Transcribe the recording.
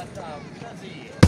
that uh, um, fuzzy